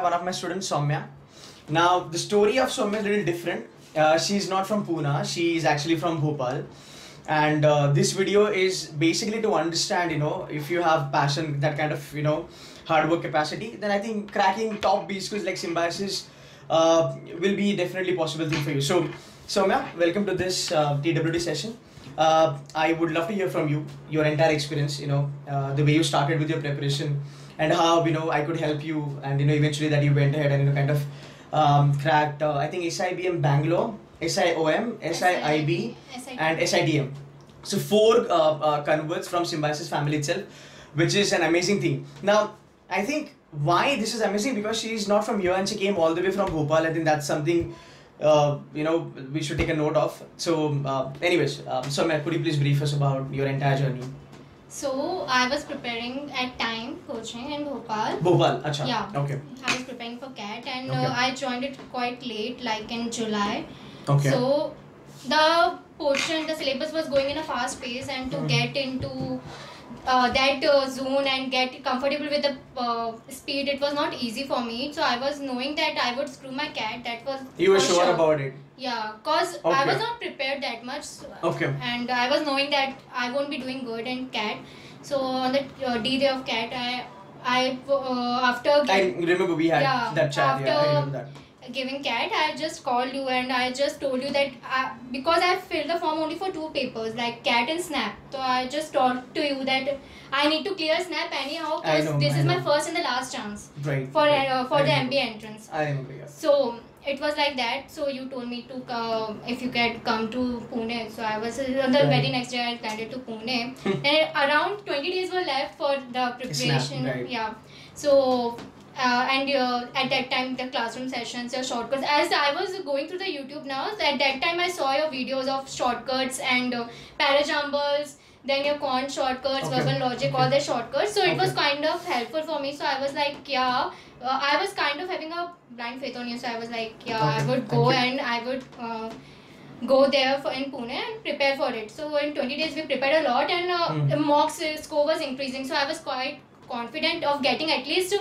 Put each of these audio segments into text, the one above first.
one of my students, Soumya. Now, the story of Soumya is a little different. Uh, she's not from Pune, she is actually from Bhopal. And uh, this video is basically to understand, you know, if you have passion, that kind of, you know, hard work capacity, then I think cracking top B schools like Symbiosis uh, will be definitely possible thing for you. So, Soumya, welcome to this uh, TWT session. Uh, I would love to hear from you, your entire experience, you know, uh, the way you started with your preparation and how, you know, I could help you and, you know, eventually that you went ahead and, you know, kind of um, cracked, uh, I think SIBM Bangalore, SIOM, SIIB and SITM. So four uh, uh, converts from Symbiosis family itself, which is an amazing thing. Now, I think why this is amazing because she is not from here and she came all the way from Bhopal. I think that's something uh, you know we should take a note of. So, uh, anyways, um, so could you please brief us about your entire journey? So I was preparing at time coaching in Bhopal. Bhopal, acha. Yeah. Okay. I was preparing for CAT and Okay. uh, I joined it quite late, like in July. Okay. So the portion, the syllabus was going in a fast pace, and to mm. get into uh, that uh, zone and get comfortable with the uh, speed, it was not easy for me. So I was knowing that I would screw my CAT. That was you were for sure about it. Yeah, cause I was not prepared that much. Okay. And I was knowing that I won't be doing good in CAT. So on the uh, D day of CAT, I, I uh, after I remember we had Yeah, that chat. yeah, I remember that. Giving CAT, I just called you and I just told you that I, because I filled the form only for two papers, like CAT and SNAP. So I just talked to you that I need to clear SNAP anyhow because this I is my first and the last chance Right. for right. uh, for I the remember. MBA entrance. I remember. Yeah. So it was like that. So you told me to come if you can come to Pune. So I was uh, on the Right. very next day I landed to Pune, and around twenty days were left for the preparation. right. Yeah. So. Uh, and uh, at that time the classroom sessions your shortcuts as i was going through the youtube now so at that time i saw your videos of shortcuts and uh, parajumbles then your con shortcuts Okay. verbal logic Okay. all the shortcuts so it was kind of helpful for me so i was like yeah uh, I was kind of having a blind faith on you, so I was like, yeah, I would go and I would uh, go there for in Pune and prepare for it. So in 20 days we prepared a lot, and uh, the mocks uh, score was increasing. So I was quite confident of getting at least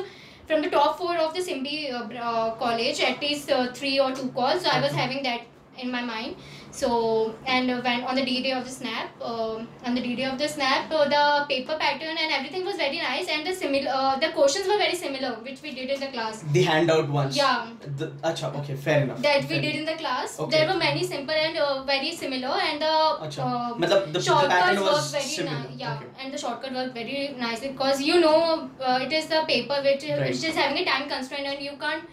from the top four of the Simbi uh, uh, college, at least uh, three or two calls. So I was having that in my mind. So and uh, when on the D day of the snap, uh, on the D day of the snap, uh, the paper pattern and everything was very nice, and the similar uh, the questions were very similar, which we did in the class. The handout ones. Yeah. The, acha, okay, fair enough. That we Fair did in the class. Okay. There were many simple and uh, very similar, and the uh, Matlab, the, the shortcuts pattern was very similar. nice. Yeah, Okay. and the shortcut worked very nicely because you know uh, it is the paper which Right. which is having a time constraint, and you can't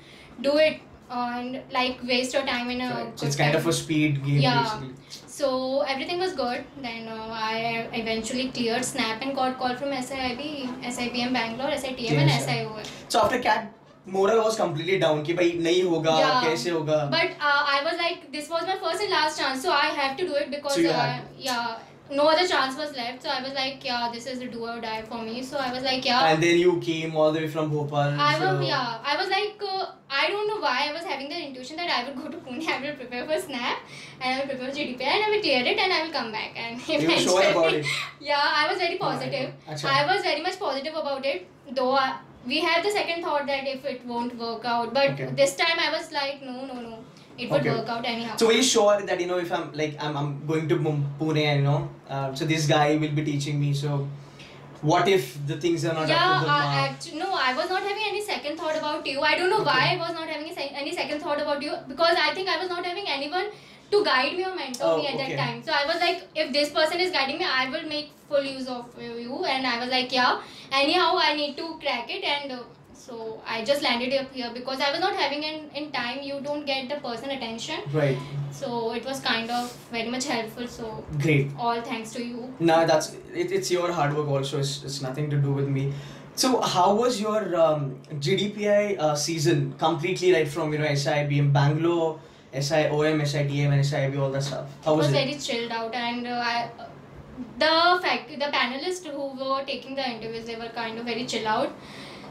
do it and like waste your time in a so it's kind time. of a speed game yeah basically. so everything was good then uh, i eventually cleared snap and got call from sib sibm bangalore sitm yes, and siom so after cat moral was completely down ki bhai nahi hoga yeah. kaise hoga but uh, i was like this was my first and last chance so i have to do it because so uh, yeah no other chance was left. So I was like, yeah, this is a do or die for me. So I was like, yeah. And then you came all the way from Bhopal. I so was yeah. I was I don't know why I was having the intuition that I will go to Pune, I will prepare for Snap, and I will prepare for GDP, and I will clear it, and I will come back. And you were sure about it Yeah, I was very positive. Acha. I was very much positive about it, though I, we had the second thought that if it won't work out, but Okay. this time I was like, no, no, no, it would Okay. work out anyhow. So were you sure that you know if I'm like I'm, I'm going to Pune and you know uh, so this guy will be teaching me so what if the things are not yeah, up to the uh, mark? actu- no, I was not having any second thought about you. I don't know why I was not having a se- any second thought about you because I think I was not having anyone to guide me or mentor Oh, me at okay. that time. So I was like, if this person is guiding me, I will make full use of you. And I was like, yeah. Anyhow, I need to crack it, and uh, so I just landed up here because I was not having in in time. You don't get the person attention, Right, so it was kind of very much helpful. So great. all thanks to you. No, that's it, it's your hard work also. It's, it's nothing to do with me. So how was your um, GDPI uh, season completely right from you know SIBM Bangalore, SIOM, SITM, and SIIB all that stuff? How it was, was it? very chilled out and uh, I, the fact the panelists who were taking the interviews they were kind of very chill out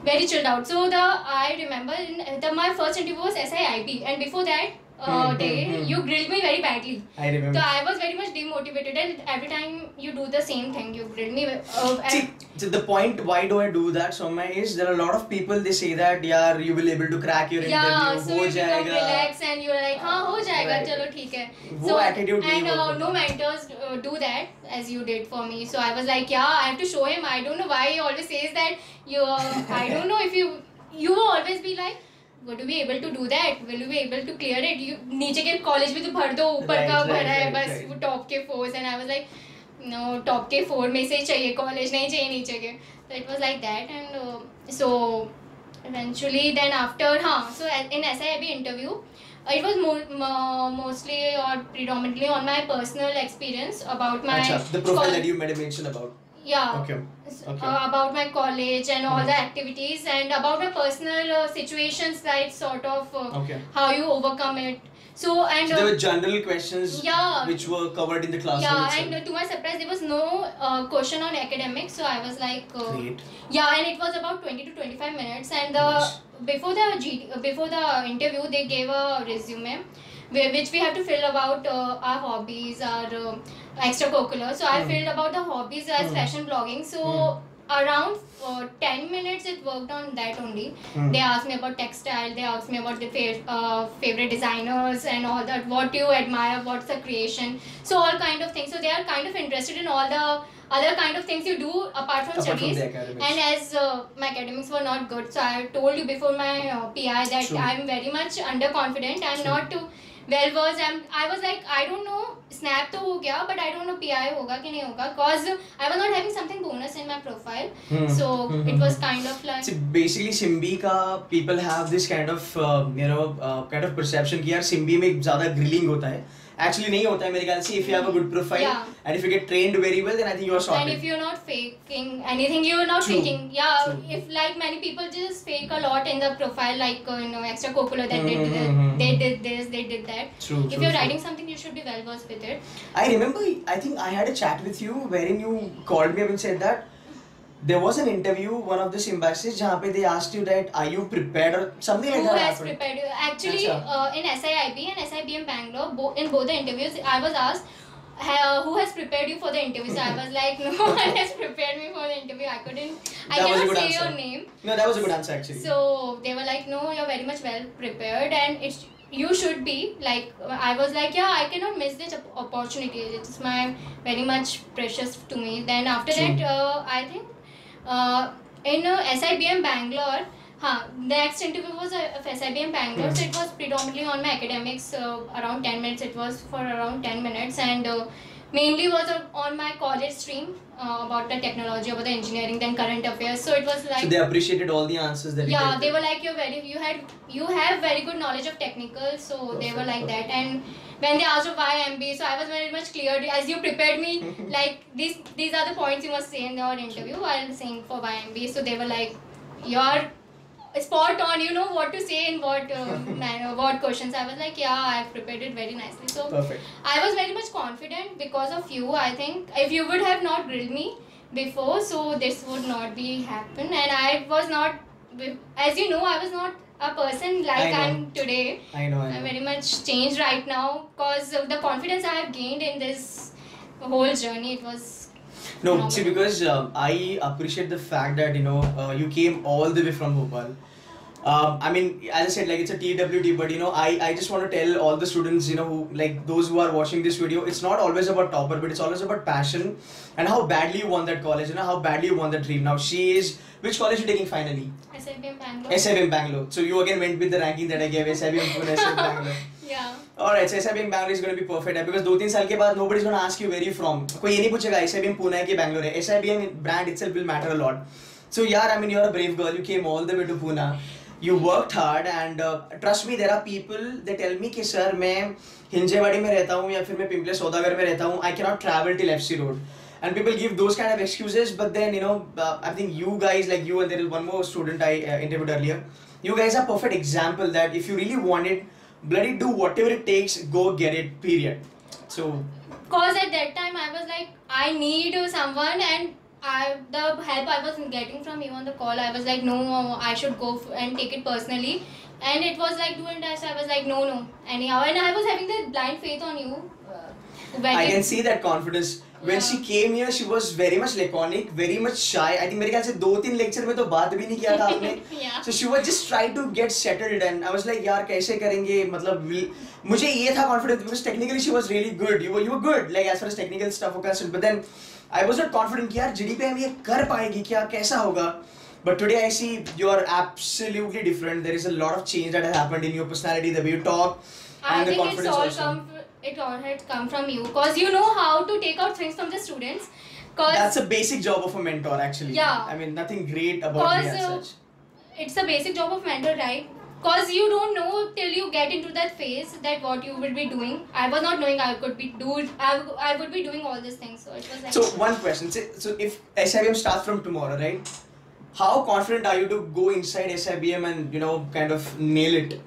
very chilled out. So the I remember in the my first interview was SIIB and before that uh, hmm, mm, day hmm. you grilled me very badly. I remember. So I was very much demotivated, and every time you do the same thing, you grilled me. Uh, See, the point why do I do that, So my is there are a lot of people they say that yeah you will able to crack your interview. Yeah, so you become relaxed and you're like, हाँ हो जाएगा चलो ठीक है. so attitude and uh, no mentors uh, do that as you did for me. So I was like, yeah, I have to show him. I don't know why he always says that you I don't know if you you will always be like would you be able to do that? Will you be able to clear it? You नीचे के college में तो भर दो but का भरा है बस वो टॉप के fours and I was like no top के फोर में से चाहिए कॉलेज नहीं चाहिए नीचे के तो it was like that eventually then after ha. so in SIIB interview uh, it was more, mostly or predominantly on my personal experience about my Achha, the profile that you made a mention about yeah Okay. Okay. uh, about my college and all Mhm. the activities and about my personal uh, situations like sort of uh, Okay. how you overcome it so and So uh, there were general questions Yeah. which were covered in the classroom yeah itself. and uh, to my surprise there was no uh, question on academics so i was like uh, Great. yeah and it was about 20 to 25 minutes and the Nice. before the G, before the interview they gave a resume which we have to fill about uh, our hobbies our uh, extracurricular so i Hmm. filled about the hobbies as Hmm. fashion blogging so Hmm. around uh, 10 minutes it worked on that only Hmm. they asked me about textile they asked me about the fa- uh, favorite designers and all that what you admire what's the creation so all kind of things so they are kind of interested in all the other kind of things you do apart from Apart from studies the and as uh, my academics were not good so i told you before my uh, pi that True. i'm very much underconfident i'm True. not too well worse um I was like I don't know SNAP तो हो गया but I don't know P I होगा कि नहीं होगा because I was not having something bonus in my profile so it was kind of like basically Symbi का people have this kind of you know kind of perception कि यार सिम्बी में ज़्यादा grilling होता है एक्चुअली नहीं होता है मेरे ख्याल से if you have a good profile and if you get trained very well then I think you are sorted and if you are not faking anything you are not faking या if like many people just fake a lot in the profile like you know extracurricular that they did they did this they did that true, if true, you're writing something you should be well versed with it i remember i think i had a chat with you wherein you called me up and said that there was an interview one of the symbiosis jahan pe they asked you that are you prepared or something like who that has happened. prepared you actually uh, in SIIB and SIBM Bangalore bo- in both the interviews I was asked who has prepared you for the interview? So I was like, no one has prepared me for the interview. I couldn't, that I cannot say answer. your name. No, that was a good answer actually. So they were like, no, you're very much well prepared and it's you should be like I was like, yeah, I cannot miss this opportunity. It's my very much precious to me. Then after True. that, uh, I think in uh, SIBM Bangalore. Huh, the next interview was uh, of SIBM Bangalore, so it was predominantly on my academics. Uh, around 10 minutes, it was for around 10 minutes, and uh, mainly was uh, on my college stream uh, about the technology, about the engineering, then current affairs. So it was like so they appreciated all the answers that yeah they were like you're very you had you have very good knowledge of technical so they were Perfect, like that and when they asked why MB so I was very much clear as you prepared me like these these are the points you must say in your interview while saying for YMB so they were like you're spot on you know what to say in what uh, manner what questions I was like yeah I've prepared it very nicely so Perfect. I was very much confident because of you. I think if you would have not grilled me before, so this would not be happen. And I was not, as you know, I was not a person like I. I'm today. I know. I I'm know. very much changed right now because of the confidence I have gained in this whole journey. It was No, see, because um, I appreciate the fact that you know uh, you came all the way from Bhopal. Um, I mean, as I said, like it's a TWT, but you know, I, I just want to tell all the students, you know, who like those who are watching this video, it's not always about topper, but it's always about passion and how badly you want that college, you know, how badly you want that dream. Now, she is which college you taking finally? SIBM Bangalore. SIBM Bangalore. So you again went with the ranking that I gave, SIBM Bangalore. yeah. Alright, so SIBM Bangalore is going to be perfect because दो तीन साल के nobody is going to ask you where you from. कोई ये नहीं पूछेगा SIBM Pune है कि Bangalore है. SIBM brand itself will matter a lot. So यार, I mean, you're a brave girl. You came all the way to Pune. You worked hard and uh, trust me, there are people they tell me कि sir मैं हिंजेवाड़ी में रहता हूँ या फिर मैं पिंपले सौदागर में रहता हूँ. FC Road. And people give those kind of excuses, but then you know, uh, I think you guys like you and there is one more student I uh, interviewed earlier. You guys are perfect example that if you really want it, bloody do whatever it takes, go get it. Period. So Cause at that time I was like, I need someone, and I the help I was getting from you on the call, I was like, no, I should go f- and take it personally. and it was like do and dash. I was like no no anyhow, and I was having that blind faith on you. Uh, when I can see that confidence. When she came here, she was very much laconic, very much shy. I think मेरे ख्याल से दो तीन lecture में तो बात भी नहीं किया था आपने. So she was just trying to get settled and I was like यार कैसे करेंगे मतलब मुझे ये था confidence because technically she was really good. You were you were good like as far as technical stuff was concerned. But then I was not confident कि यार GD पे हम ये कर पाएगी क्या कैसा होगा. But today I see you are absolutely different. There is a lot of change that has happened in your personality, the way you talk, I and the think it's confidence all also. come. It all had come from you, cause you know how to take out things from the students. Cause That's a basic job of a mentor, actually. Yeah. I mean, nothing great about me as uh, such. it's a basic job of mentor, right? Cause you don't know till you get into that phase that what you will be doing. I was not knowing I could be do. I, I would be doing all these things. So it was like. So one question. So, so if SIBM starts from tomorrow, right? How confident are you to go inside SIBM and you know kind of nail it?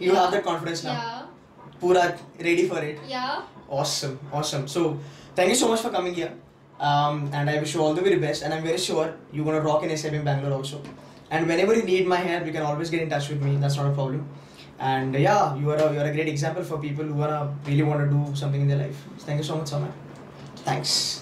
You Yeah. have that confidence now. yeah, Pura ready for it. yeah. Awesome, awesome. So thank you so much for coming here. Um, and I wish you all the very best. And I'm very sure you're gonna rock in SIBM Bangalore also. And whenever you need my help, you can always get in touch with me. That's not a problem. And yeah, you are a, you're a great example for people who wanna really want to do something in their life. Thank you so much, Soumya. Thanks.